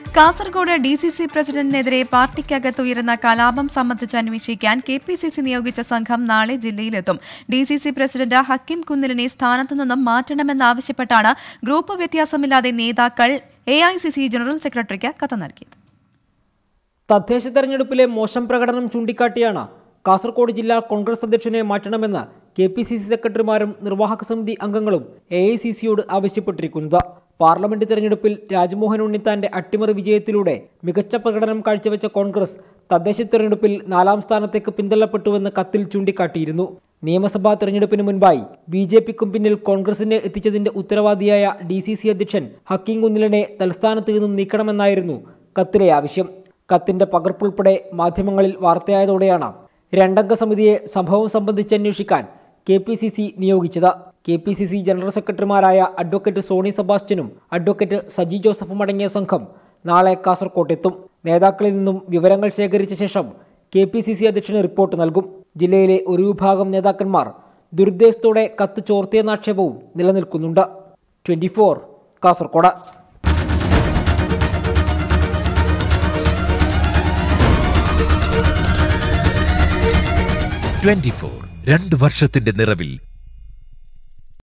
Kasaragod D C C പ്രസിഡന്റിനെതിരെ പാർട്ടിക്കകത്ത് ഉയരുന്ന കലാപം സംബന്ധിച്ച് അന്വേഷിക്കാൻ കെ പി സി സി നിയോഗിച്ച സംഘം നാളെ ജില്ലയിലെത്തും. D C C president Hakim കുന്നിലിനെ സ്ഥാനത്തു നിന്നും മാറ്റണമെന്നാവശ്യപ്പെട്ടാണ് ഗ്രൂപ്പ് വ്യത്യാസമില്ലാതെ നേതാക്കൾ A I C C general സെക്രട്ടറിക്ക് കത്ത് നൽകിയത്. തദ്ദേശ തെരഞ്ഞെടുപ്പിലെ മോശം പ്രകടനം ചൂണ്ടിക്കാട്ടിയാണ് കാസർഗോഡ് ജില്ലാ കോൺഗ്രസ് അധ്യക്ഷനെ മാറ്റണമെന്ന് കെ പി സി സി സെക്രട്ടറിമാരും നിർവാഹക സമിതി അംഗങ്ങളും എ ഐ സി സിയോട് ആവശ്യപ്പെട്ടിരിക്കുന്നത്. പാർലമെന്റ് തെരഞ്ഞെടുപ്പിൽ രാജ്മോഹൻ ഉണ്ണിത്താന്റെ അട്ടിമറി വിജയത്തിലൂടെ മികച്ച പ്രകടനം കാഴ്ചവെച്ച കോൺഗ്രസ് തദ്ദേശ തെരഞ്ഞെടുപ്പിൽ നാലാം സ്ഥാനത്തേക്ക് പിന്തള്ളപ്പെട്ടുവെന്ന് കത്തിൽ ചൂണ്ടിക്കാട്ടിയിരുന്നു. നിയമസഭാ തെരഞ്ഞെടുപ്പിന് മുൻപായി ബി ജെ പിക്കും പിന്നിൽ കോൺഗ്രസിനെ എത്തിച്ചതിന്റെ ഉത്തരവാദിയായ ഡി സി സി അധ്യക്ഷൻ ഹക്കീം കുന്നിലിനെ തലസ്ഥാനത്ത് നിന്നും നീക്കണമെന്നായിരുന്നു കത്തിലെ ആവശ്യം. കത്തിന്റെ പകർപ്പുൾപ്പെടെ മാധ്യമങ്ങളിൽ വാർത്തയായതോടെയാണ് രണ്ടംഗ സമിതിയെ സംഭവം സംബന്ധിച്ച് അന്വേഷിക്കാൻ കെ നിയോഗിച്ചത്. K P C C general സെക്രട്ടറിമാരായ അഡ്വക്കേറ്റ് സോണി സെബാസ്റ്റ്യനും അഡ്വക്കേറ്റ് സജി ജോസഫും അടങ്ങിയ സംഘം നാളെ കാസർകോട്ടെത്തും. നേതാക്കളിൽ നിന്നും വിവരങ്ങൾ ശേഖരിച്ച ശേഷം കെ പി സി സി അധ്യക്ഷന് റിപ്പോർട്ട് നൽകും. ജില്ലയിലെ ഒരു വിഭാഗം നേതാക്കന്മാർ ദുരുദ്ദേശത്തോടെ കത്ത് ചോർത്തിയെന്ന ആക്ഷേപവും നിലനിൽക്കുന്നുണ്ട്. Twenty four Kasaragod. Twenty four രണ്ട് വർഷത്തിന്റെ നിറവിൽ